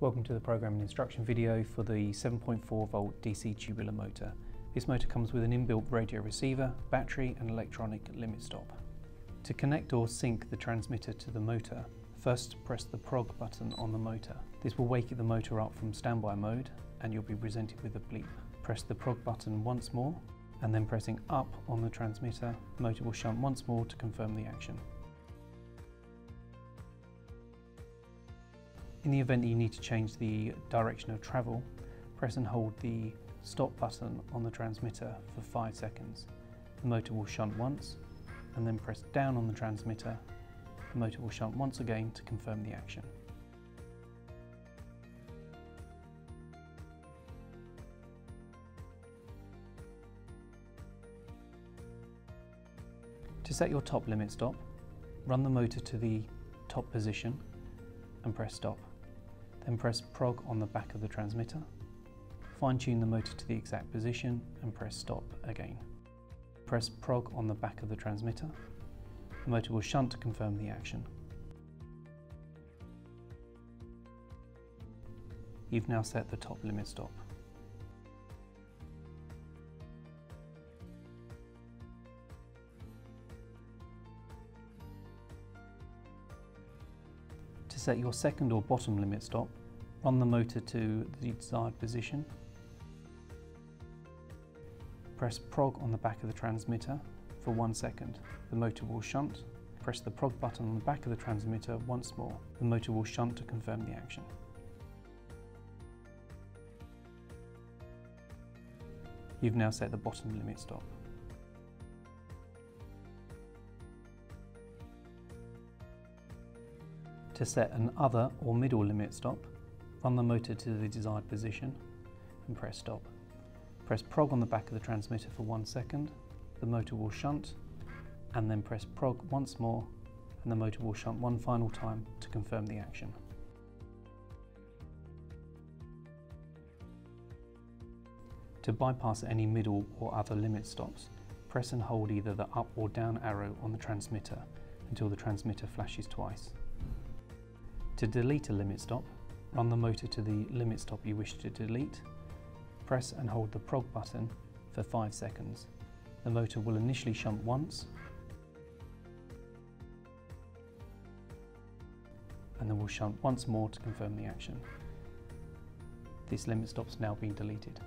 Welcome to the programming instruction video for the 7.4 volt DC tubular motor. This motor comes with an inbuilt radio receiver, battery and electronic limit stop. To connect or sync the transmitter to the motor, first press the prog button on the motor. This will wake the motor up from standby mode and you'll be presented with a bleep. Press the prog button once more and then pressing up on the transmitter, the motor will shunt once more to confirm the action. In the event that you need to change the direction of travel, press and hold the stop button on the transmitter for 5 seconds. The motor will shunt once and then press down on the transmitter. The motor will shunt once again to confirm the action. To set your top limit stop, run the motor to the top position and press stop. Then press prog on the back of the transmitter. Fine tune the motor to the exact position and press stop again. Press prog on the back of the transmitter. The motor will shunt to confirm the action. You've now set the top limit stop. Set your second or bottom limit stop, run the motor to the desired position. Press prog on the back of the transmitter for one second. The motor will shunt. Press the prog button on the back of the transmitter once more. The motor will shunt to confirm the action. You've now set the bottom limit stop. To set an other or middle limit stop, run the motor to the desired position and press stop. Press prog on the back of the transmitter for one second, the motor will shunt, and then press prog once more and the motor will shunt one final time to confirm the action. To bypass any middle or other limit stops, press and hold either the up or down arrow on the transmitter until the transmitter flashes twice. To delete a limit stop, run the motor to the limit stop you wish to delete, press and hold the prog button for 5 seconds. The motor will initially shunt once and then will shunt once more to confirm the action. This limit stop's now been deleted.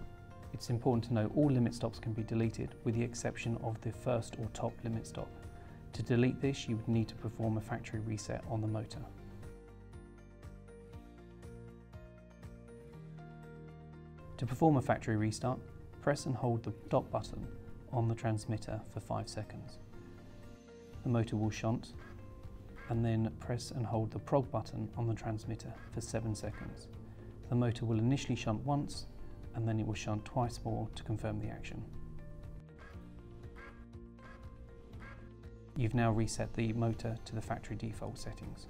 It's important to know all limit stops can be deleted with the exception of the first or top limit stop. To delete this you would need to perform a factory reset on the motor. To perform a factory restart, press and hold the stop button on the transmitter for 5 seconds. The motor will shunt and then press and hold the prog button on the transmitter for 7 seconds. The motor will initially shunt once and then it will shunt twice more to confirm the action. You've now reset the motor to the factory default settings.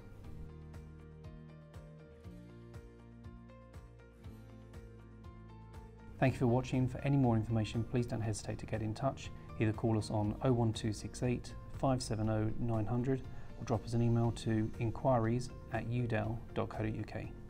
Thank you for watching. For any more information, please don't hesitate to get in touch. Either call us on 01268 570 900 or drop us an email to inquiries at yewdale.co.uk.